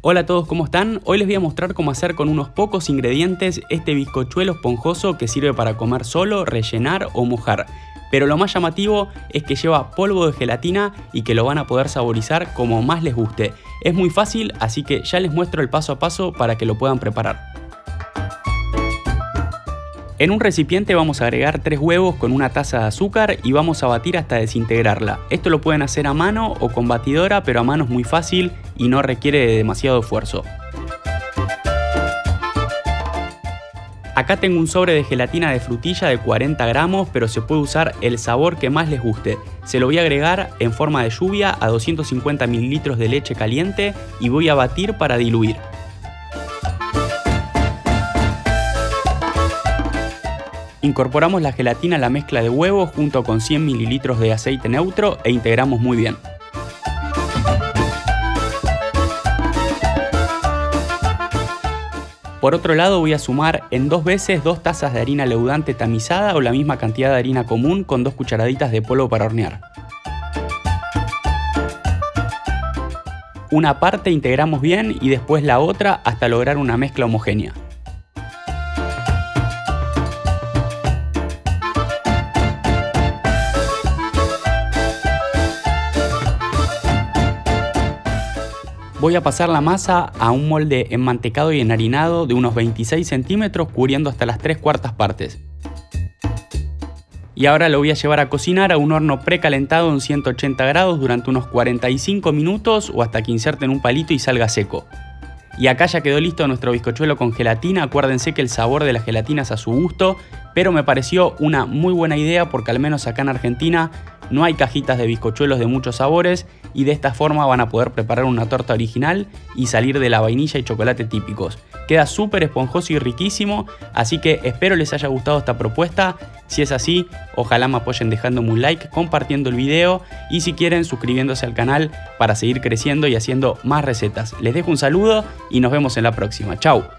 Hola a todos, ¿cómo están? Hoy les voy a mostrar cómo hacer con unos pocos ingredientes este bizcochuelo esponjoso que sirve para comer solo, rellenar o mojar. Pero lo más llamativo es que lleva polvo de gelatina y que lo van a poder saborizar como más les guste. Es muy fácil, así que ya les muestro el paso a paso para que lo puedan preparar. En un recipiente vamos a agregar 3 huevos con una taza de azúcar y vamos a batir hasta desintegrarla. Esto lo pueden hacer a mano o con batidora, pero a mano es muy fácil y no requiere de demasiado esfuerzo. Acá tengo un sobre de gelatina de frutilla de 40 gramos, pero se puede usar el sabor que más les guste. Se lo voy a agregar en forma de lluvia a 250 mililitros de leche caliente y voy a batir para diluir. Incorporamos la gelatina a la mezcla de huevos junto con 100 ml de aceite neutro e integramos muy bien. Por otro lado voy a sumar en dos veces dos tazas de harina leudante tamizada o la misma cantidad de harina común con dos cucharaditas de polvo para hornear. Una parte integramos bien y después la otra hasta lograr una mezcla homogénea. Voy a pasar la masa a un molde enmantecado y enharinado de unos 26 centímetros cubriendo hasta las 3 cuartas partes. Y ahora lo voy a llevar a cocinar a un horno precalentado en 180 grados durante unos 45 minutos o hasta que inserten un palito y salga seco. Y acá ya quedó listo nuestro bizcochuelo con gelatina, acuérdense que el sabor de la gelatina es a su gusto, pero me pareció una muy buena idea porque al menos acá en Argentina no hay cajitas de bizcochuelos de muchos sabores y de esta forma van a poder preparar una torta original y salir de la vainilla y chocolate típicos. Queda súper esponjoso y riquísimo, así que espero les haya gustado esta propuesta. Si es así, ojalá me apoyen dejándome un like, compartiendo el video y si quieren suscribiéndose al canal para seguir creciendo y haciendo más recetas. Les dejo un saludo y nos vemos en la próxima. Chao.